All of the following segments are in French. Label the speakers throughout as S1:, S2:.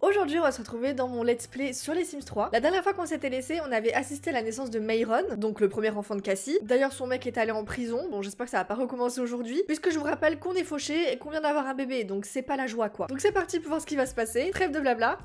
S1: Aujourd'hui on va se retrouver dans mon let's play sur les Sims 3. La dernière fois qu'on s'était laissé, on avait assisté à la naissance de Myron, donc le premier enfant de Cassie. D'ailleurs son mec est allé en prison, bon j'espère que ça va pas recommencer aujourd'hui, puisque je vous rappelle qu'on est fauché et qu'on vient d'avoir un bébé, donc c'est pas la joie quoi. Donc c'est parti pour voir ce qui va se passer, trêve de blabla,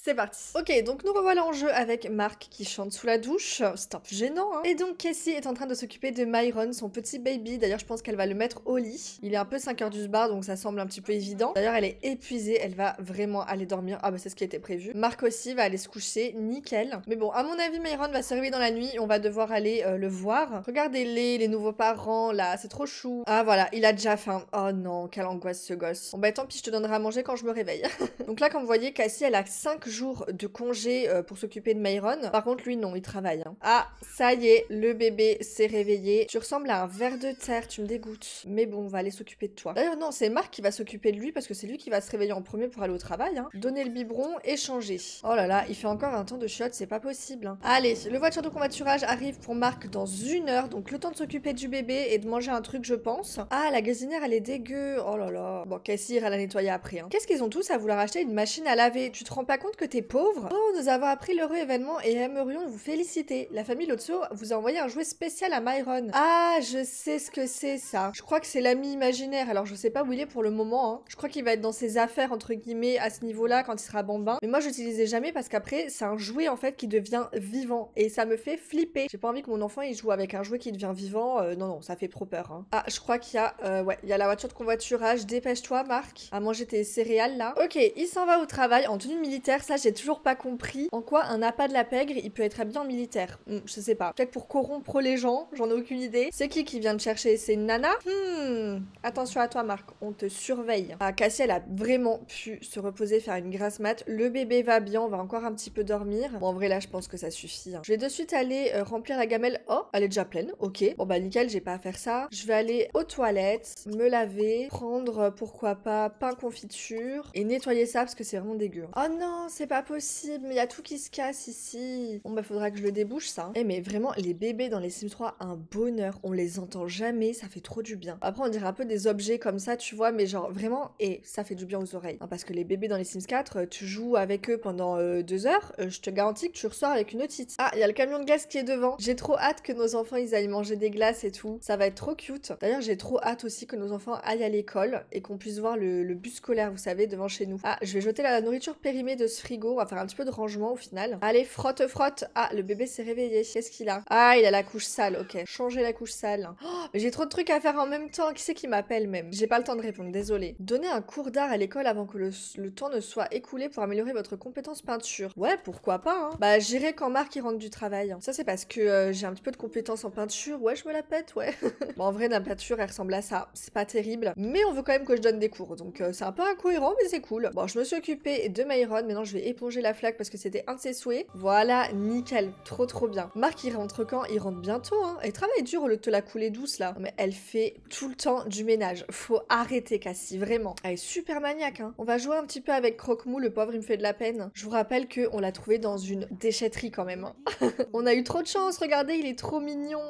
S1: c'est parti. Ok, donc nous revoilà en jeu avec Marc qui chante sous la douche. Stop, gênant, hein. Et donc Cassie est en train de s'occuper de Myron, son petit baby. D'ailleurs, je pense qu'elle va le mettre au lit. Il est un peu 5h du bar, donc ça semble un petit peu évident. D'ailleurs, elle est épuisée, elle va vraiment aller dormir. Ah bah c'est ce qui était prévu. Marc aussi va aller se coucher, nickel. Mais bon, à mon avis, Myron va se réveiller dans la nuit on va devoir aller euh, le voir. Regardez-les, les nouveaux parents, là, c'est trop chou. Ah voilà, il a déjà faim. Oh non, quelle angoisse ce gosse. Bon bah tant pis, je te donnerai à manger quand je me réveille. donc là, comme vous voyez, Cassie, elle a 5 de congé euh, pour s'occuper de Myron. Par contre, lui, non, il travaille. hein. Ah, ça y est, le bébé s'est réveillé. Tu ressembles à un ver de terre, tu me dégoûtes. Mais bon, on va aller s'occuper de toi. D'ailleurs, non, c'est Marc qui va s'occuper de lui parce que c'est lui qui va se réveiller en premier pour aller au travail. hein. Donner le biberon et changer. Oh là là, il fait encore un temps de shot, c'est pas possible. hein. Allez, le voiture de convoiturage arrive pour Marc dans une heure, donc le temps de s'occuper du bébé et de manger un truc, je pense. Ah, la gazinière, elle est dégueu. Oh là là. Bon, Cassie ira la nettoyer après. Qu'est-ce qu'ils ont tous à vouloir acheter? Une machine à laver Tu te rends pas compte que t'es pauvre Oh, nous avons appris l'heureux événement et aimerions vous féliciter. La famille Lotso vous a envoyé un jouet spécial à Myron. Ah, je sais ce que c'est ça. Je crois que c'est l'ami imaginaire. Alors, je sais pas où il est pour le moment. hein. Je crois qu'il va être dans ses affaires, entre guillemets, à ce niveau-là, quand il sera bambin. Mais moi, j'utilisais jamais parce qu'après, c'est un jouet, en fait, qui devient vivant. Et ça me fait flipper. J'ai pas envie que mon enfant, il joue avec un jouet qui devient vivant. Euh, non, non, ça fait trop peur. hein. Ah, je crois qu'il y a... euh, ouais, il y a la voiture de convoiturage. Dépêche-toi, Marc, à manger tes céréales, là. Ok, il s'en va au travail en tenue militaire. Ça, j'ai toujours pas compris. En quoi un appât de la pègre, il peut être habillé en militaire Hmm, Je sais pas. Peut-être pour corrompre les gens, j'en ai aucune idée. C'est qui qui vient te chercher? C'est une nana? Hmm. Attention à toi, Marc, on te surveille. Ah, Cassie, elle a vraiment pu se reposer, faire une grasse mat. Le bébé va bien, on va encore un petit peu dormir. Bon, en vrai, là, je pense que ça suffit. hein. Je vais de suite aller euh, remplir la gamelle. Oh, elle est déjà pleine, ok. Bon, bah, nickel, j'ai pas à faire ça. Je vais aller aux toilettes, me laver, prendre, euh, pourquoi pas, pain confiture et nettoyer ça parce que c'est vraiment dégueu. Oh non, c'est pas possible, il y a tout qui se casse ici. Bon, bah, faudra que je le débouche, ça. Eh, mais vraiment, les bébés dans les Sims 3, un bonheur. On les entend jamais, ça fait trop du bien. Après, on dirait un peu des objets comme ça, tu vois, mais genre vraiment, et ça fait du bien aux oreilles. Hein, parce que les bébés dans les Sims 4, euh, tu joues avec eux pendant euh, deux heures, euh, je te garantis que tu ressors avec une otite. Ah, il y a le camion de gaz qui est devant. J'ai trop hâte que nos enfants ils aillent manger des glaces et tout. Ça va être trop cute. D'ailleurs, j'ai trop hâte aussi que nos enfants aillent à l'école et qu'on puisse voir le, le bus scolaire, vous savez, devant chez nous. Ah, je vais jeter la nourriture périmée de ce On va faire un petit peu de rangement au final. Allez, frotte, frotte. Ah, le bébé s'est réveillé. Qu'est-ce qu'il a Ah, il a la couche sale. Ok, changer la couche sale. Oh, mais j'ai trop de trucs à faire en même temps. Qui c'est qui m'appelle même? J'ai pas le temps de répondre, désolé. Donnez un cours d'art à l'école avant que le, temps ne soit écoulé pour améliorer votre compétence peinture. Ouais, pourquoi pas, hein. Bah, j'irai quand Marc il rentre du travail. Ça, c'est parce que euh, j'ai un petit peu de compétences en peinture. Ouais, je me la pète, ouais. bon, en vrai, la peinture, elle ressemble à ça. C'est pas terrible. Mais on veut quand même que je donne des cours. Donc, euh, c'est un peu incohérent, mais c'est cool. Bon, je me suis occupée de Myron. Maintenant, je vais éponger la flaque parce que c'était un de ses souhaits. Voilà, nickel. Trop, trop bien. Marc, il rentre quand? Il rentre bientôt, hein. Elle travaille dur au lieu de te la couler douce, là. Mais elle fait tout le temps du ménage. Faut arrêter, Cassie, vraiment. Elle est super maniaque, hein. On va jouer un petit peu avec Croque-Mou. Le pauvre, il me fait de la peine. Je vous rappelle que on l'a trouvé dans une déchetterie quand même. hein. on a eu trop de chance. Regardez, il est trop mignon.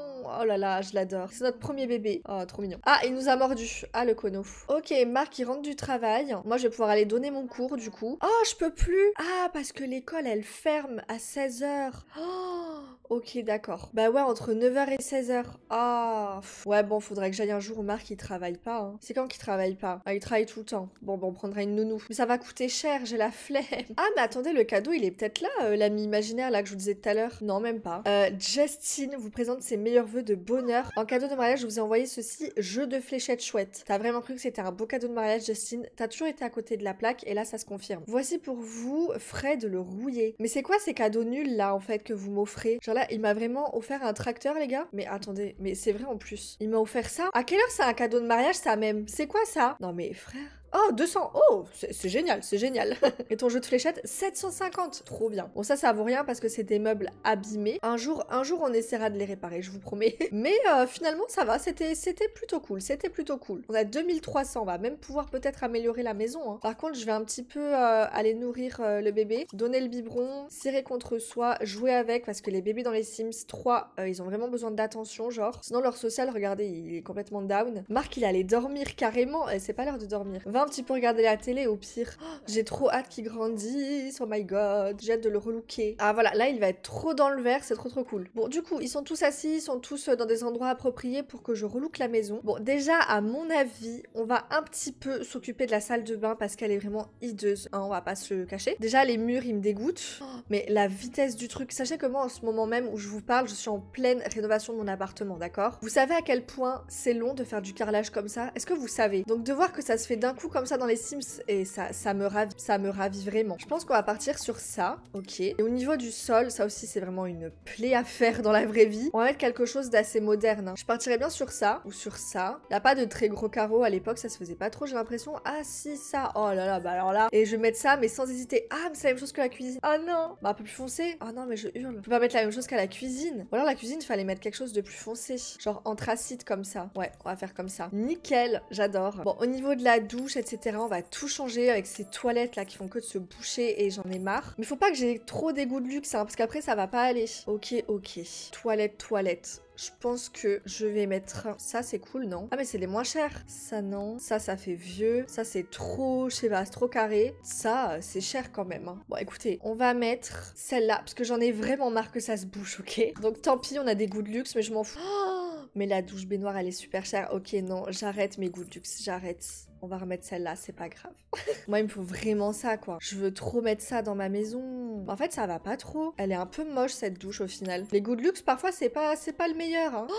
S1: Oh là là, je l'adore. C'est notre premier bébé. Oh, trop mignon. Ah, il nous a mordu. Ah, le cono. Ok, Marc, il rentre du travail. Moi, je vais pouvoir aller donner mon cours, du coup. Oh, je peux plus. Ah, parce que l'école, elle ferme à 16h. Oh, ok, d'accord. Bah ouais, entre 9h et 16h. Ah, ouais, bon, faudrait que j'aille un jour où Marc, il travaille pas. hein. C'est quand qu'il travaille pas? Ah, il travaille tout le temps. Bon, bon, on prendra une nounou. Mais ça va coûter cher, j'ai la flemme. Ah, mais attendez, le cadeau, il est peut-être là, euh, l'ami imaginaire, là, que je vous disais tout à l'heure? Non, même pas. Euh, Justine vous présente ses meilleurs vœux de bonheur. En cadeau de mariage, je vous ai envoyé ceci, jeu de fléchettes chouette. T'as vraiment cru que c'était un beau cadeau de mariage, Justine? T'as toujours été à côté de la plaque, et là, ça se confirme. Voici pour vous, Fred le rouillé. Mais c'est quoi ces cadeaux nuls, là, en fait, que vous m'offrez? Il m'a vraiment offert un tracteur, les gars. Mais attendez, mais c'est vrai en plus. Il m'a offert ça À quelle heure c'est un cadeau de mariage, ça même? C'est quoi ça? Non mais frère. Oh, 200 Oh, c'est génial, c'est génial. Et ton jeu de fléchettes, 750 Trop bien. Bon, ça, ça vaut rien parce que c'est des meubles abîmés. Un jour, un jour, on essaiera de les réparer, je vous promets. Mais euh, finalement, ça va, c'était plutôt cool, c'était plutôt cool. On a 2300, on va même pouvoir peut-être améliorer la maison. hein. Par contre, je vais un petit peu euh, aller nourrir euh, le bébé, donner le biberon, serrer contre soi, jouer avec parce que les bébés dans les Sims 3, euh, ils ont vraiment besoin d'attention, genre. Sinon, leur social, regardez, il est complètement down. Marc, il allait dormir carrément. Et c'est pas l'heure de dormir. va un petit peu regarder la télé au pire. Oh, j'ai trop hâte qu'il grandisse. Oh my god. J'ai hâte de le relooker. Ah voilà, là il va être trop dans le vert, c'est trop trop cool. Bon, du coup, ils sont tous assis, ils sont tous dans des endroits appropriés pour que je relook la maison. Bon, déjà, à mon avis, on va un petit peu s'occuper de la salle de bain parce qu'elle est vraiment hideuse. Hein, on va pas se cacher. Déjà, les murs, ils me dégoûtent. Oh, mais la vitesse du truc, sachez que moi, en ce moment même où je vous parle, je suis en pleine rénovation de mon appartement, d'accord? Vous savez à quel point c'est long de faire du carrelage comme ça? Est-ce que vous savez? Donc de voir que ça se fait d'un coup comme ça dans les Sims, et ça, ça me ravit, ça me ravit vraiment. Je pense qu'on va partir sur ça, ok. Et au niveau du sol, ça aussi c'est vraiment une plaie à faire dans la vraie vie. On va mettre quelque chose d'assez moderne. Hein. Je partirais bien sur ça, ou sur ça. Il a pas de très gros carreaux à l'époque, ça se faisait pas trop, j'ai l'impression. Ah si, ça, oh là là, bah alors là. Et je vais mettre ça, mais sans hésiter. Ah, mais c'est la même chose que la cuisine. Ah non Bah un peu plus foncé. Ah non, mais je hurle. Je peux pas mettre la même chose qu'à la cuisine. Ou alors la cuisine, il fallait mettre quelque chose de plus foncé. Genre anthracite comme ça. Ouais, on va faire comme ça. Nickel, j'adore. Bon, au niveau de la douche, on va tout changer avec ces toilettes là qui font que de se boucher et j'en ai marre. Mais faut pas que j'ai trop des goûts de luxe, hein, parce qu'après ça va pas aller. Ok, ok. Toilette, toilette. Je pense que je vais mettre... Ça, c'est cool, non? Ah, mais c'est les moins chers. Ça, non. Ça, ça fait vieux. Ça, c'est trop, je sais pas, trop carré. Ça, c'est cher quand même. Hein. Bon, écoutez, on va mettre celle-là, parce que j'en ai vraiment marre que ça se bouche, ok? Donc, tant pis, on a des goûts de luxe, mais je m'en fous. Mais la douche baignoire, elle est super chère. Ok, non, j'arrête mes goûts de luxe, j'arrête on va remettre celle-là, c'est pas grave. Moi, il me faut vraiment ça, quoi. Je veux trop mettre ça dans ma maison. En fait, ça va pas trop. Elle est un peu moche, cette douche, au final. Les goûts de luxe, parfois, c'est pas, c'est pas le meilleur. Hein.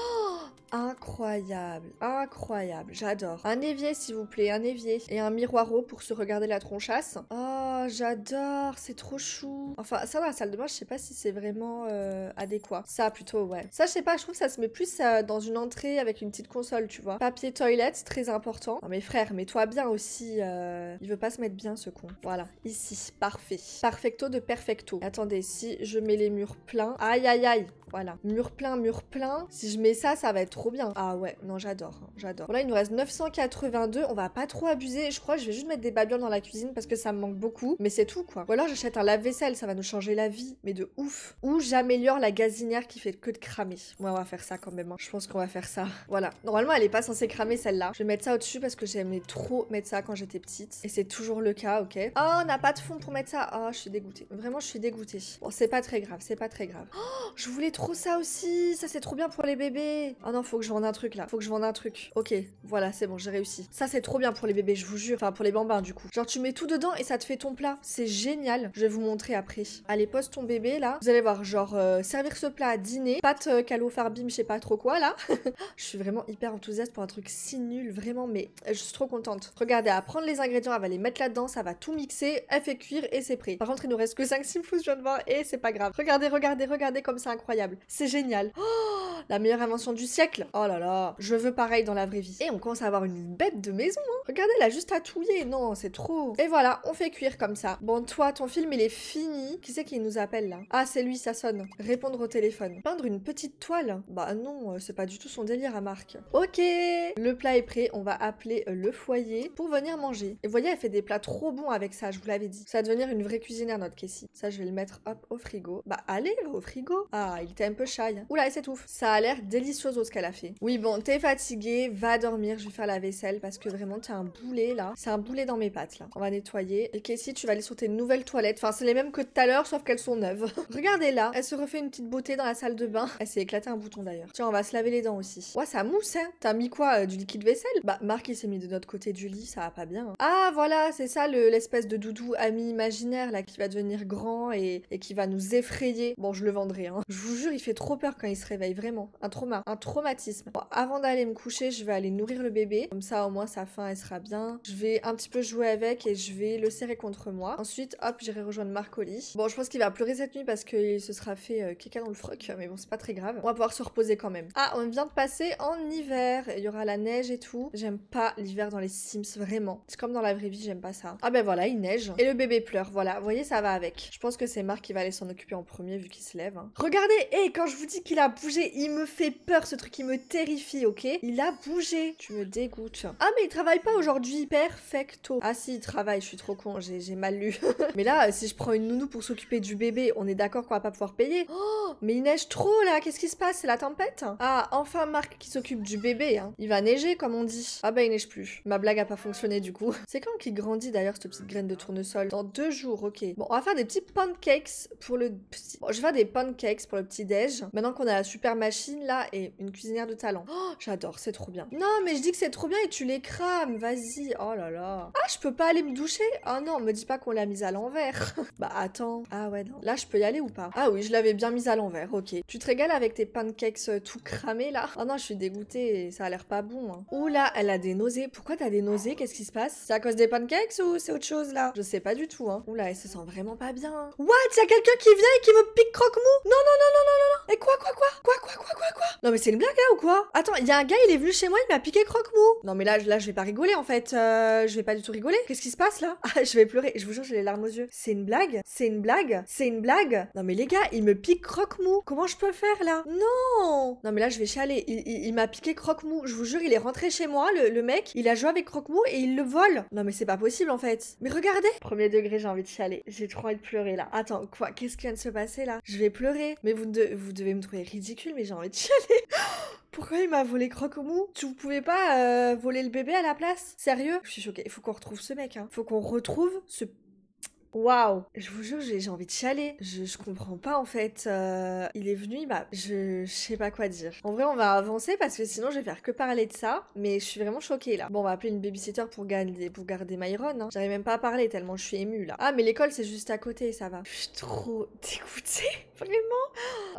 S1: Incroyable, incroyable. J'adore. Un évier, s'il vous plaît, un évier. Et un miroir pour se regarder la tronchasse. Oh, j'adore, c'est trop chou. Enfin, ça, dans la salle de bain, je sais pas si c'est vraiment euh, adéquat. Ça, plutôt, ouais. Ça, je sais pas, je trouve que ça se met plus euh, dans une entrée avec une petite console, tu vois. Papier toilette, très important. Non, mais toi bien aussi. Euh, il veut pas se mettre bien ce con. Voilà, ici, parfait. Perfecto de perfecto. Attendez, si je mets les murs pleins. Aïe aïe aïe. Voilà, mur plein, mur plein. Si je mets ça, ça va être trop bien. Ah ouais, non, j'adore, hein, j'adore. Bon là, il nous reste 982. On va pas trop abuser. Je crois que je vais juste mettre des babioles dans la cuisine parce que ça me manque beaucoup. Mais c'est tout, quoi. Ou alors, j'achète un lave-vaisselle. Ça va nous changer la vie. Mais de ouf. Ou j'améliore la gazinière qui fait que de cramer. Ouais, on va faire ça quand même. Hein. Je pense qu'on va faire ça. Voilà. Normalement, elle est pas censée cramer celle-là. Je vais mettre ça au-dessus parce que j'aimais trop mettre ça quand j'étais petite. Et c'est toujours le cas, ok. Oh, on n'a pas de fond pour mettre ça. Oh, je suis dégoûtée. Vraiment, je suis dégoûtée. Bon, c'est pas très grave. C'est pas très grave. Oh, je voulais trop ça aussi. Ça, c'est trop bien pour les bébés. Oh non, faut que je vende un truc là. Faut que je vende un truc. Ok, voilà, c'est bon, j'ai réussi. Ça, c'est trop bien pour les bébés, je vous jure. Enfin, pour les bambins, du coup. Genre, tu mets tout dedans et ça te fait ton plat. C'est génial. Je vais vous montrer après. Allez, pose ton bébé là. Vous allez voir, genre, euh, servir ce plat à dîner. Pâte euh, calo farbim, je sais pas trop quoi là. je suis vraiment hyper enthousiaste pour un truc si nul, vraiment, mais je suis trop contente. Regardez, à prendre les ingrédients, elle va les mettre là-dedans, ça va tout mixer, elle fait cuire et c'est prêt. Par contre, il nous reste que 5-6 pouces, je viens de voir, et c'est pas grave. Regardez, regardez, regardez comme c'est incroyable. C'est génial. Oh la meilleure invention du siècle. Oh là là, je veux pareil dans la vraie vie. Et on commence à avoir une bête de maison. Hein. Regardez, elle a juste à touiller. Non, c'est trop. Et voilà, on fait cuire comme ça. Bon, toi, ton film, il est fini. Qui c'est qui nous appelle là? Ah, c'est lui, ça sonne. Répondre au téléphone. Peindre une petite toile? Bah non, euh, c'est pas du tout son délire à Marc. Ok, le plat est prêt. On va appeler euh, le foyer pour venir manger. Et vous voyez, elle fait des plats trop bons avec ça, je vous l'avais dit. Ça va devenir une vraie cuisinière, notre Cassie. Ça, je vais le mettre, hop, au frigo. Bah allez, au frigo. Ah, il était un peu shy. Oula, il s'étouffe. Ça a l'air délicieuse ce qu'elle a fait. Oui, bon, t'es fatigué, va dormir, je vais faire la vaisselle parce que vraiment, t'as un boulet là. C'est un boulet dans mes pattes là. On va nettoyer. Et Casey, tu vas aller sur tes nouvelles toilettes. Enfin, c'est les mêmes que tout à l'heure, sauf qu'elles sont neuves. Regardez là, elle se refait une petite beauté dans la salle de bain. Elle s'est éclatée un bouton d'ailleurs. Tiens, on va se laver les dents aussi. Ouais, ça mousse, hein. T'as mis quoi euh, Du liquide vaisselle? Bah, Marc, il s'est mis de notre côté du lit, ça va pas bien. Hein. Ah, voilà, c'est ça l'espèce de doudou ami imaginaire là qui va devenir grand et, et qui va nous effrayer. Bon, je le vendrai, hein. Je vous jure, il fait trop peur quand il se réveille, vraiment. Un trauma, un traumatisme. Bon, avant d'aller me coucher, je vais aller nourrir le bébé. Comme ça, au moins, sa faim, elle sera bien. Je vais un petit peu jouer avec et je vais le serrer contre moi. Ensuite, hop, j'irai rejoindre Marc. Bon, je pense qu'il va pleurer cette nuit parce qu'il se sera fait euh, caca dans le froc, mais bon, c'est pas très grave. On va pouvoir se reposer quand même. Ah, on vient de passer en hiver. Il y aura la neige et tout. J'aime pas l'hiver dans les Sims, vraiment. C'est comme dans la vraie vie, j'aime pas ça. Ah ben voilà, il neige. Et le bébé pleure, voilà. Vous voyez, ça va avec. Je pense que c'est Marc qui va aller s'en occuper en premier vu qu'il se lève. Hein. Regardez, Et quand je vous dis qu'il a bougé, il me fait peur, ce truc, il me terrifie, ok? Il a bougé. Tu me dégoûtes. Ah, mais il travaille pas aujourd'hui. Perfecto. Ah si, il travaille, je suis trop con, j'ai mal lu. mais là, si je prends une nounou pour s'occuper du bébé, on est d'accord qu'on va pas pouvoir payer. Oh, mais il neige trop là, qu'est-ce qui se passe? C'est la tempête? Ah, enfin Marc qui s'occupe du bébé, hein. Il va neiger, comme on dit. Ah bah, il neige plus. Ma blague a pas fonctionné du coup. C'est quand qu'il grandit d'ailleurs, cette petite graine de tournesol? Dans deux jours, ok. Bon, on va faire des petits pancakes pour le petit... Je vais faire des pancakes pour le petit déj. Maintenant qu'on a la super machine là et une cuisinière de talent. Oh, j'adore, c'est trop bien. Non, mais je dis que c'est trop bien et tu les crames, vas-y. Oh là là. Ah, je peux pas aller me doucher? Ah non, me dis pas qu'on l'a mise à l'envers. bah attends. Ah ouais, non. Là, je peux y aller ou pas? Ah oui, je l'avais bien mise à l'envers, ok. Tu te régales avec tes pancakes euh, tout cramés là? Oh non, je suis dégoûtée, ça a l'air pas bon. Hein. Là, elle a des nausées. Pourquoi t'as des nausées? Qu'est-ce qui se passe? C'est à cause des pancakes ou c'est autre chose là? Je sais pas du tout, hein. Oula, elle se sent vraiment pas bien. What? Y'a quelqu'un qui vient et qui me pique croque-mou? Non, non, non, non, non, non. Et quoi, quoi, quoi? Quoi, quoi, quoi, quoi, quoi? Non mais c'est une blague là ou quoi? Attends, il y a un gars, il est venu chez moi, il m'a piqué croque-mou. Non mais là, là, je vais pas rigoler en fait. Euh, je vais pas du tout rigoler. Qu'est-ce qui se passe là? Ah, je vais pleurer. Je vous jure, j'ai les larmes aux yeux. C'est une blague? C'est une blague? C'est une blague? Non mais les gars, il me pique croque-mou. Comment je peux faire là? Non Non mais là, je vais chialer. Il, m'a piqué croque-mou. Je vous jure, il est rentré chez moi, le, mec. Il a joué avec croque-mou et il le vole. Non mais c'est pas possible en fait. Mais regardez Premier degré, j'ai envie de chialer. J'ai trop envie de pleurer là. Attends, quoi? Qu'est-ce qui vient de se passer là? Je vais pleurer. Mais vous, vous devez me trouver ridicule, mais j'ai envie de chialer. Pourquoi il m'a volé croque-mou Tu vous pouvez pas euh, voler le bébé à la place? Sérieux? Je suis choquée. Il faut qu'on retrouve ce mec. Hein. Faut qu'on retrouve ce Waouh Je vous jure, j'ai envie de chialer. Je, je, comprends pas en fait. Euh, il est venu, bah, je, je, sais pas quoi dire. En vrai, on va avancer parce que sinon je vais faire que parler de ça. Mais je suis vraiment choquée là. Bon, on va appeler une babysitter pour garder, pour garder Myron. Hein. J'arrive même pas à parler tellement je suis émue là. Ah, mais l'école c'est juste à côté, ça va. Je suis trop dégoûtée.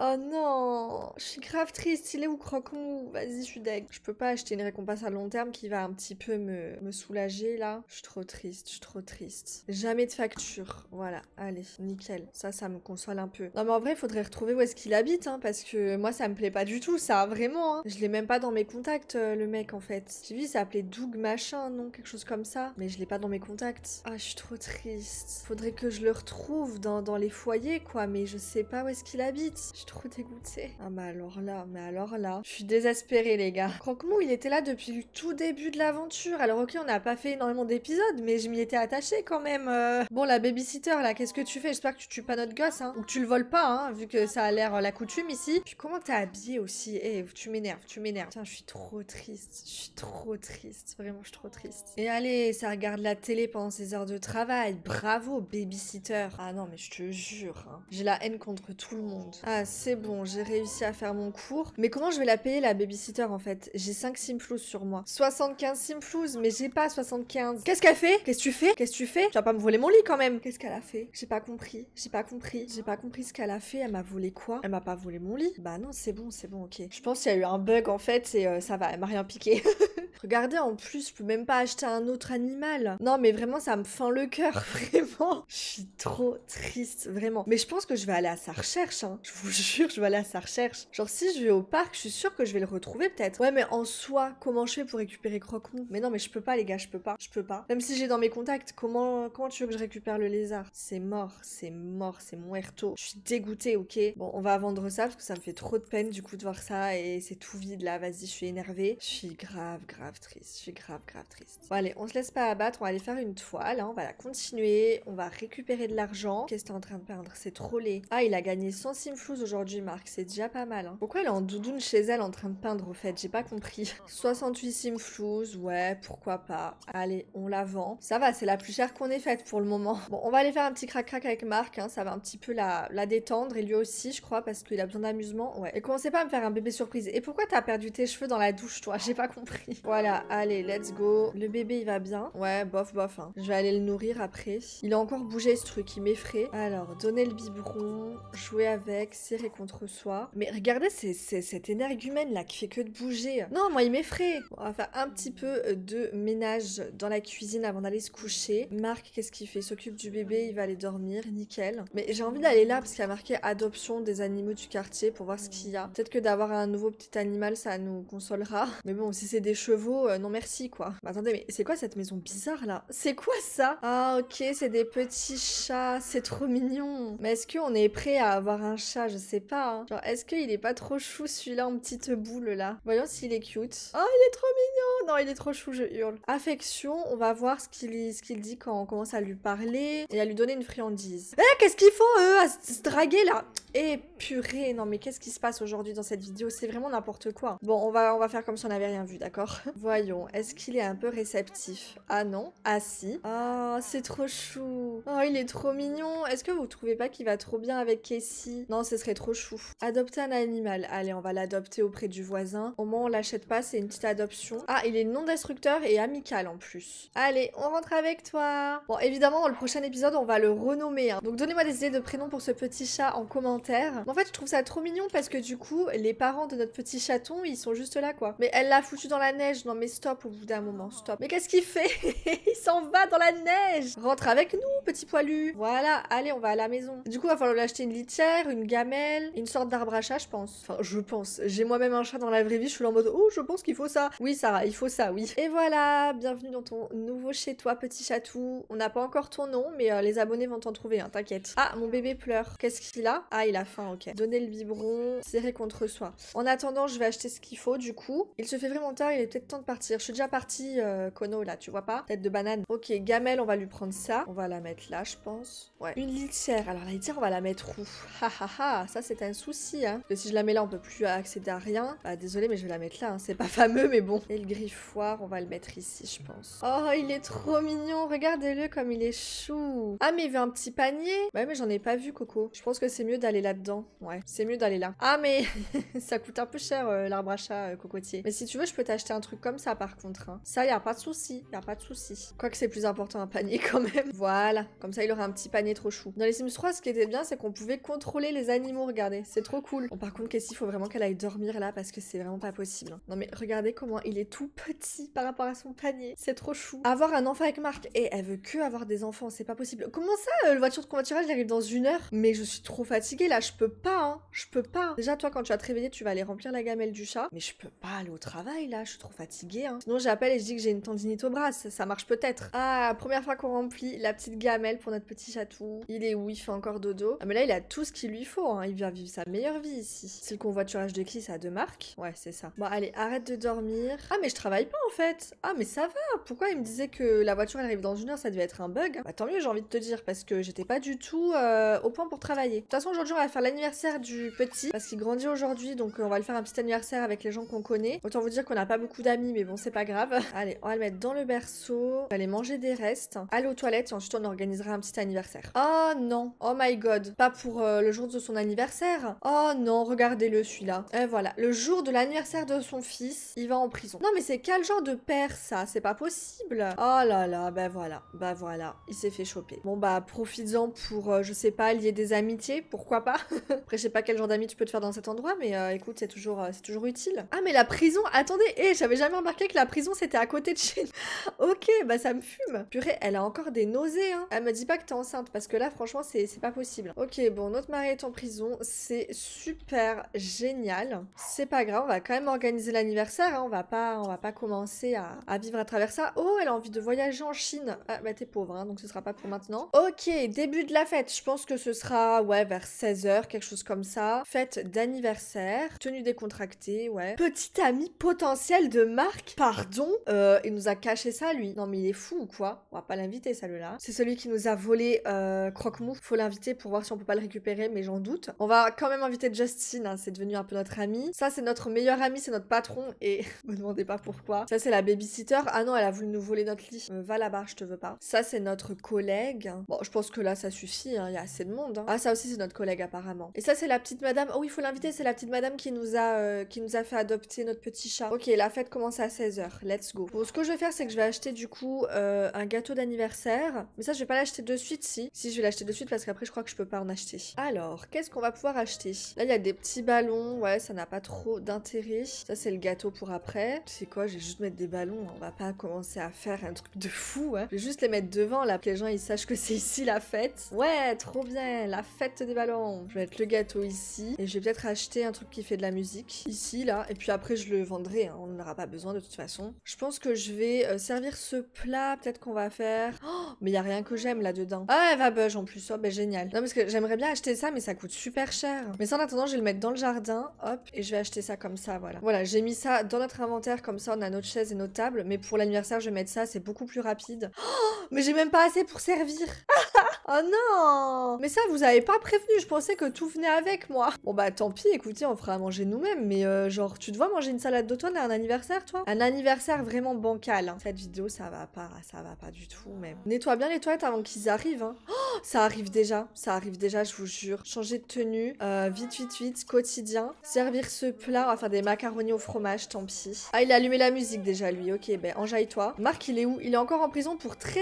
S1: Oh non Je suis grave triste. Il est où croque-mou Vas-y, je suis deg. Je peux pas acheter une récompense à long terme qui va un petit peu me, me soulager là. Je suis trop triste. Je suis trop triste. Jamais de facture voilà, allez, nickel. Ça, ça me console un peu. Non, mais en vrai, il faudrait retrouver où est-ce qu'il habite, hein, parce que moi, ça me plaît pas du tout, ça, vraiment. Hein. Je l'ai même pas dans mes contacts, euh, le mec, en fait. J'ai vu, il s'appelait Doug machin, non Quelque chose comme ça. Mais je l'ai pas dans mes contacts. Ah, je suis trop triste. Faudrait que je le retrouve dans, dans les foyers, quoi, mais je sais pas où est-ce qu'il habite? Je suis trop dégoûtée. Ah, mais alors là, mais alors là, je suis désespérée, les gars. Croque-mou, il était là depuis le tout début de l'aventure. Alors, ok, on n'a pas fait énormément d'épisodes, mais je m'y étais attachée quand même. Euh. Bon, la babysitter là, qu'est-ce que tu fais? J'espère que tu tues pas notre gosse, hein. Ou que tu le voles pas, hein, vu que ça a l'air euh, la coutume ici. Puis comment t'es habillée aussi? Eh, tu m'énerves, tu m'énerves. Tiens, je suis trop triste. Je suis trop triste. Vraiment, je suis trop triste. Et allez, ça regarde la télé pendant ses heures de travail. Bravo, babysitter. Ah non, mais je te jure, hein. j'ai la haine contre tout le monde. Ah, c'est bon, j'ai réussi à faire mon cours. Mais comment je vais la payer, la babysitter, en fait? J'ai 5 simflouz sur moi. 75 simflouz, mais j'ai pas 75. Qu'est-ce qu'elle fait? Qu'est-ce que tu fais? Qu'est-ce que tu fais? Tu vas pas me voler mon lit quand même Qu'est-ce qu'elle a fait? J'ai pas compris. J'ai pas compris. J'ai pas compris ce qu'elle a fait. Elle m'a volé quoi? Elle m'a pas volé mon lit Bah non, c'est bon, c'est bon, ok. Je pense qu'il y a eu un bug en fait et euh, ça va, elle m'a rien piqué. Regardez, en plus, je peux même pas acheter un autre animal. Non, mais vraiment, ça me fend le cœur, vraiment. Je suis trop triste, vraiment. Mais je pense que je vais aller à hein. Je vous jure, je vais aller à sa recherche. Genre, si je vais au parc, je suis sûre que je vais le retrouver peut-être. Ouais, mais en soi, comment je fais pour récupérer Croque-Mou? Mais non, mais je peux pas, les gars, je peux pas. Je peux pas. Même si j'ai dans mes contacts, comment, comment tu veux que je récupère le lézard? C'est mort, c'est mort, c'est muerto. Je suis dégoûtée, ok? Bon, on va vendre ça parce que ça me fait trop de peine du coup de voir ça et c'est tout vide là. Vas-y, je suis énervée. Je suis grave, grave triste. Je suis grave, grave triste. Bon, allez, on se laisse pas abattre. On va aller faire une toile. Hein. On va la continuer. On va récupérer de l'argent. Qu'est-ce que t'es en train de peindre? C'est trop laid. Ah, il a gagné 100 simflouz aujourd'hui, Marc. C'est déjà pas mal. Hein. Pourquoi elle est en doudoune chez elle en train de peindre au fait? J'ai pas compris. 68 simflouz. Ouais, pourquoi pas. Allez, on la vend. Ça va, c'est la plus chère qu'on ait faite pour le moment. Bon, on va aller faire un petit crac-crac avec Marc. Hein. Ça va un petit peu la, la détendre. Et lui aussi, je crois, parce qu'il a besoin d'amusement. Ouais. Et commencez pas à me faire un bébé surprise. Et pourquoi t'as perdu tes cheveux dans la douche, toi? J'ai pas compris. Voilà, allez, let's go. Le bébé, il va bien. Ouais, bof, bof. Hein. Je vais aller le nourrir après. Il a encore bougé ce truc, il m'effraie. Alors, donner le biberon, jouer avec, serrer contre soi. Mais regardez, c'est cette énergumène là qui fait que de bouger. Non, moi, il m'effraie. on va faire un petit peu euh, de ménage dans la cuisine avant d'aller se coucher. Marc, qu'est-ce qu'il fait? Il s'occupe du bébé, il va aller dormir, nickel. Mais j'ai envie d'aller là parce qu'il y a marqué adoption des animaux du quartier pour voir ce qu'il y a. Peut-être que d'avoir un nouveau petit animal, ça nous consolera. Mais bon, si c'est des chevaux euh, non merci quoi. Bah, attendez, mais c'est quoi cette maison bizarre là? C'est quoi ça? Ah ok, c'est des petits chats, c'est trop mignon. Mais est-ce qu'on est prêt à avoir un chat Je sais pas. hein. Genre, est-ce qu'il est pas trop chou celui-là en petite boule là? Voyons s'il est cute. Oh, il est trop mignon Non, il est trop chou, je hurle. Affection, on va voir ce qu'il dit quand on commence à lui parler et à lui donner une friandise. Eh, qu'est-ce qu'ils font eux à se draguer là? Eh purée, non mais qu'est-ce qui se passe aujourd'hui dans cette vidéo? C'est vraiment n'importe quoi. Bon, on va, on va faire comme si on n'avait rien vu, d'accord? Voyons, est-ce qu'il est un peu réceptif? Ah non Ah si Ah, c'est trop chou Oh, il est trop mignon Est-ce que vous trouvez pas qu'il va trop bien avec Casey? Non, ce serait trop chou. Adopter un animal. Allez, on va l'adopter auprès du voisin. Au moins, on l'achète pas, c'est une petite adoption. Ah, il est non destructeur et amical en plus. Allez, on rentre avec toi Bon, évidemment, dans le prochain épisode, on va le renommer. hein. Donc, donnez-moi des idées de prénoms pour ce petit chat en commentaire. En fait, je trouve ça trop mignon parce que du coup, les parents de notre petit chaton, ils sont juste là, quoi. Mais elle l'a foutu dans la neige. Non, mais stop au bout d'un moment, stop. Mais qu'est-ce qu'il fait? Il s'en va dans la neige Rentre avec nous, petit poilu Voilà, allez, on va à la maison. Du coup, il va falloir lui acheter une litière, une gamelle, une sorte d'arbre à chat, je pense. Enfin, je pense. J'ai moi-même un chat dans la vraie vie, je suis en mode, oh, je pense qu'il faut ça. Oui, Sarah, il faut ça, oui. Et voilà, bienvenue dans ton nouveau chez toi, petit chatou. On n'a pas encore ton nom, mais euh, les abonnés vont t'en trouver, hein, t'inquiète. Ah, mon bébé pleure. Qu'est-ce qu'il a? Ah, il a faim, ok. Donner le biberon, serrer contre soi. En attendant, je vais acheter ce qu'il faut, du coup. Il se fait vraiment tard, il est peut-être temps de partir. Je suis déjà partie, euh, Kono, là, tu vois pas? Tête de banane. Ok, gamelle, on va lui prendre ça. On va la mettre là, je pense. Ouais. Une litière. Alors, la litière, on va la mettre où? Ha ha ha, ça c'est un souci, hein. Si je la mets là, on peut plus accéder à rien. Bah, désolé, mais je vais la mettre là, hein. c'est pas fameux, mais bon. Et le griffoir, on va le mettre ici, je pense. Oh, il est trop mignon, regardez-le comme il est chou. Ah, mais il veut un petit panier Bah, mais j'en ai pas vu, Coco. Je pense que c'est mieux d'aller là-dedans. Ouais, c'est mieux d'aller là. Ah, mais ça coûte un peu cher, euh, l'arbre à chat euh, cocotier. Mais si tu veux, je peux t'acheter un truc comme ça, par contre. hein. Ça, y a pas de souci, y a pas de souci. Quoique c'est plus important un panier quand même. Voilà, comme ça, il aura un petit panier trop chou. Dans les Sims 3, ce qui était bien, c'est qu'on pouvait contrôler les animaux, regardez. C'est trop cool. Bon, par contre, Cassie, il faut vraiment qu'elle aille dormir là, parce que c'est vraiment pas possible. Non, mais regardez comment il est tout petit par rapport à son panier. C'est trop chou. Avoir un enfant avec Marc, et elle veut que avoir des enfants, c'est pas possible. Comment ça, euh, le voiture de covoiturage, il arrive dans une heure? Mais je suis trop fatiguée là, je peux pas, hein. Je peux pas. Déjà, toi, quand tu vas te réveiller, tu vas aller remplir la gamelle du chat. Mais je peux pas aller au travail là, je suis trop fatiguée. Hein. Sinon, j'appelle et je dis que j'ai une tendinite au bras, ça, ça marche peut-être. Ah, première fois qu'on remplit la petite gamelle pour notre petit chatou. Il est où? Il fait encore dodo. Ah, mais là, il a tout ce qu'il lui faut. Hein. Il vient vivre sa meilleure vie ici. C'est le convoiturage de qui Ça deux marques Ouais, c'est ça. Bon, allez, arrête de dormir. Ah, mais je travaille pas en fait. Ah, mais ça va. Pourquoi il me disait que la voiture elle arrive dans une heure Ça devait être un bug? Bah, tant mieux, j'ai envie de te dire, parce que j'étais pas du tout euh, au point pour travailler. De toute façon, aujourd'hui, on va faire l'anniversaire du petit, parce qu'il grandit aujourd'hui, donc euh, on va le faire un petit anniversaire avec les gens qu'on connaît. Autant vous dire qu'on n'a pas beaucoup d'amis, mais bon, c'est pas grave. Allez, on va le mettre dans le berceau. On va aller manger des restes. Aller aux toilettes et ensuite on organisera un petit anniversaire. Oh non, oh my god, pas pour euh, le jour de son anniversaire. Oh non, regardez-le celui-là. Et voilà, le jour de l'anniversaire de son fils, il va en prison. Non mais c'est quel genre de père ça? C'est pas possible. Oh là là, bah voilà, bah voilà, il s'est fait choper. Bon bah profites-en pour, euh, je sais pas, lier des amitiés, pourquoi pas? Après je sais pas quel genre d'amis tu peux te faire dans cet endroit, mais euh, écoute, c'est toujours, euh, toujours utile. Ah mais la prison, attendez, eh, j'avais jamais remarqué que la prison c'était à côté de chez ok, bah ça me fume. Purée, elle a encore des nausées, hein. Elle me dit pas que t'es enceinte, parce que là franchement c'est c'est pas possible. Ok, bon, notre mari est en prison, c'est super génial. C'est pas grave, on va quand même organiser l'anniversaire, hein. on va pas, on va pas commencer à, vivre à travers ça. Oh, elle a envie de voyager en Chine. Ah bah t'es pauvre, hein, donc ce sera pas pour maintenant. Ok, début de la fête, je pense que ce sera, ouais, vers 16h, quelque chose comme ça. Fête d'anniversaire, tenue décontractée, ouais. Petit ami potentiel de Marc, pardon, euh, il nous a caché ça lui. Non mais il est fou ou quoi? On va pas l'inviter celui-là. C'est celui qui nous a volé euh, Croque-Mou. Faut l'inviter pour voir si on peut pas le récupérer, mais j'en doute. On va quand même inviter Justin, hein, c'est devenu un peu notre ami. Ça c'est notre meilleur ami, c'est notre patron et me demandez pas pourquoi. Ça c'est la babysitter. Ah non, elle a voulu nous voler notre lit. Euh, va là-bas, je te veux pas. Ça c'est notre collègue. Bon, je pense que là ça suffit, hein, il y a assez de monde. hein. Ah ça aussi c'est notre collègue apparemment. Et ça c'est la petite madame. Oh il faut l'inviter, c'est la petite madame qui nous a euh, qui nous a fait adopter notre petit chat. Ok, la fête commence à 16h. Let's go. Bon, ce que je vais faire c'est que je vais acheter du coup euh, un gâteau d'anniversaire. Mais ça je vais pas l'acheter de suite si. Si je vais l'acheter de suite parce qu'après je crois que je peux pas en acheter. Alors, qu'est-ce qu'on va pouvoir acheter? Là il y a des petits ballons. Ouais, ça n'a pas trop d'intérêt. Ça c'est le gâteau pour après. Tu sais quoi, je vais juste mettre des ballons. On va pas commencer à faire un truc de fou. Hein. Je vais juste les mettre devant là, pour que les gens ils sachent que c'est ici la fête. Ouais, trop bien, la fête des ballons. Je vais mettre le gâteau ici et je vais peut-être acheter un truc qui fait de la musique ici là. Et puis après je le vendrai. hein. On n'aura pas pas besoin de toute façon. Je pense que je vais euh, servir ce plat, peut-être qu'on va faire... Oh, mais il y a rien que j'aime là-dedans. Ah, elle va bug en plus, oh, ben génial. Non, parce que j'aimerais bien acheter ça, mais ça coûte super cher. Mais ça, en attendant, je vais le mettre dans le jardin, hop, et je vais acheter ça comme ça, voilà. Voilà, j'ai mis ça dans notre inventaire, comme ça, on a notre chaise et notre table, mais pour l'anniversaire, je vais mettre ça, c'est beaucoup plus rapide. Oh, mais j'ai même pas assez pour servir. oh non Mais ça, vous avez pas prévenu, je pensais que tout venait avec moi. Bon bah tant pis, écoutez, on fera manger nous-mêmes, mais euh, genre, tu te vois manger une salade d'automne à un anniversaire, toi? Un anniversaire vraiment bancal. Hein. Cette vidéo, ça va pas, ça va pas du tout, même. Nettoie bien les toilettes avant qu'ils arrivent, hein. Oh, ça arrive déjà, ça arrive déjà, je vous jure. Changer de tenue, euh, vite, vite, vite, quotidien. Servir ce plat, on va faire des macaronis au fromage, tant pis. Ah, il a allumé la musique déjà, lui, ok, ben enjaille-toi. Marc, il est où? Il est encore en prison pour très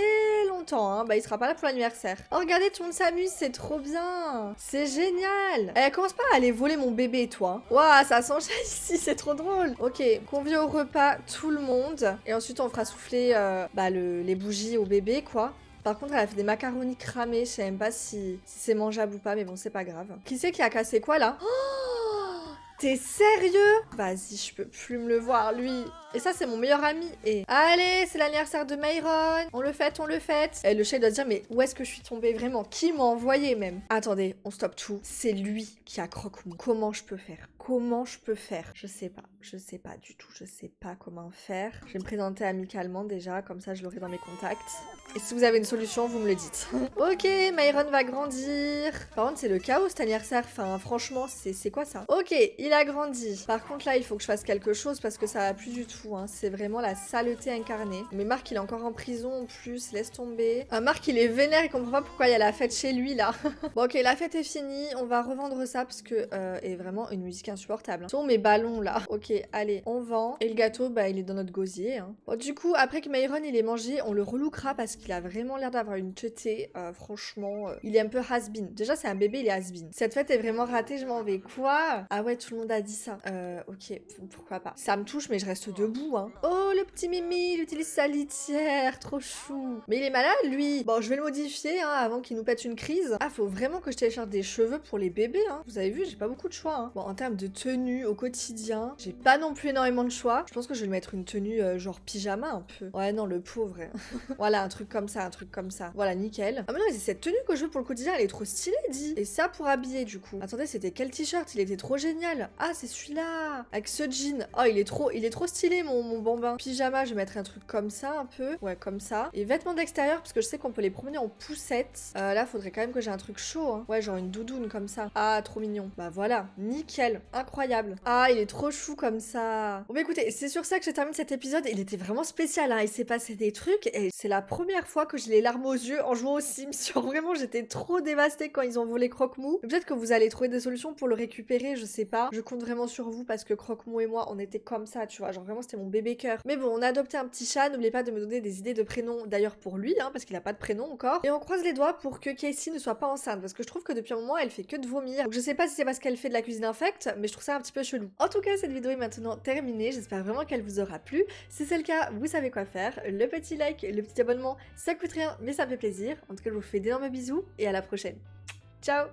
S1: longtemps, hein. Bah, il sera pas là pour l'anniversaire. Oh, regardez, tout le monde s'amuse, c'est trop bien. C'est génial. Elle commence pas à aller voler mon bébé, toi. Waouh, ça s'enchaîne ici, c'est trop drôle. Ok, convie au repas tout le monde. Et ensuite, on fera souffler euh, bah, les bougies au bébé, quoi. Par contre, elle a fait des macaronis cramés. Je sais même pas si, c'est mangeable ou pas, mais bon, c'est pas grave. Qui c'est qui a cassé quoi là? Oh T'es sérieux? Vas-y, je peux plus me le voir, lui. Et ça, c'est mon meilleur ami. Et allez, c'est l'anniversaire de Myron. On le fait, on le fait. Et le chat doit dire, mais où est-ce que je suis tombée vraiment? Qui m'a envoyé même? Attendez, on stoppe tout. C'est lui qui a croque Comment je peux faire? Comment je peux faire? Je sais pas. Je sais pas du tout. Je sais pas comment faire. Je vais me présenter amicalement déjà. Comme ça, je l'aurai dans mes contacts. Et si vous avez une solution, vous me le dites. ok, Myron va grandir. Par contre, c'est le chaos cet anniversaire. Enfin, franchement, c'est quoi ça? Ok, il a grandi. Par contre, là, il faut que je fasse quelque chose parce que ça va plus du tout. Hein. C'est vraiment la saleté incarnée. Mais Marc, il est encore en prison en plus. Laisse tomber. Euh, Marc, il est vénère. Il comprend pas pourquoi il y a la fête chez lui, là. bon, ok, la fête est finie. On va revendre ça parce que euh, est vraiment une musique insupportable. Hein. Sont mes ballons, là. Ok, allez, on vend. Et le gâteau, bah, il est dans notre gosier. Hein. Bon, du coup, après que Myron, il est mangé, on le relookera parce qu'il a vraiment l'air d'avoir une teuté. Euh, franchement, euh, il est un peu has-been. Déjà, c'est un bébé, il est has-been. Cette fête est vraiment ratée, je m'en vais. Quoi? Ah ouais, tout le monde a dit ça. Euh, ok, pourquoi pas. Ça me touche, mais je reste hein. Oh, le petit Mimi, il utilise sa litière, trop chou. Mais il est malade, lui. Bon, je vais le modifier, hein, avant qu'il nous pète une crise. Ah, faut vraiment que je télécharge des cheveux pour les bébés, hein. Vous avez vu, j'ai pas beaucoup de choix. Bon, en termes de tenue au quotidien, j'ai pas non plus énormément de choix. Je pense que je vais lui mettre une tenue genre pyjama un peu. Ouais, non, le pauvre. Voilà, un truc comme ça, un truc comme ça. Voilà, nickel. Ah mais non, c'est cette tenue que je veux pour le quotidien, elle est trop stylée, dit. Et ça pour habiller, du coup. Attendez, c'était quel t-shirt? Il était trop génial. Ah, c'est celui-là. Avec ce jean. Oh, il est trop, il est trop stylé, mon, bambin. Pyjama, je vais mettre un truc comme ça, un peu. Ouais, comme ça. Et vêtements d'extérieur, parce que je sais qu'on peut les promener en poussette. Euh, là, faudrait quand même que j'ai un truc chaud. Hein. Ouais, genre une doudoune comme ça. Ah, trop mignon. Bah voilà, nickel. Incroyable. Ah, il est trop chou comme ça. Bon, bah écoutez, c'est sur ça que je termine cet épisode. Il était vraiment spécial, hein. Il s'est passé des trucs et c'est la première fois que j'ai les larmes aux yeux en jouant aux Sims. Vraiment, j'étais trop dévastée quand ils ont volé Croque-Mou. Peut-être que vous allez trouver des solutions pour le récupérer, je sais pas. Je compte vraiment sur vous parce que Croque-Mou et moi, on était comme ça, tu vois. Genre vraiment, c'était mon bébé cœur. Mais bon, on a adopté un petit chat. N'oubliez pas de me donner des idées de prénoms d'ailleurs pour lui, hein, parce qu'il a pas de prénom encore. Et on croise les doigts pour que Casey ne soit pas enceinte parce que je trouve que depuis un moment, elle fait que de vomir. Donc je sais pas si c'est parce qu'elle fait de la cuisine infecte, mais je trouve ça un petit peu chelou. En tout cas, cette vidéo est maintenant terminée. J'espère vraiment qu'elle vous aura plu. Si c'est le cas, vous savez quoi faire. Le petit like, le petit abonnement, ça coûte rien, mais ça me fait plaisir. En tout cas, je vous fais d'énormes bisous et à la prochaine. Ciao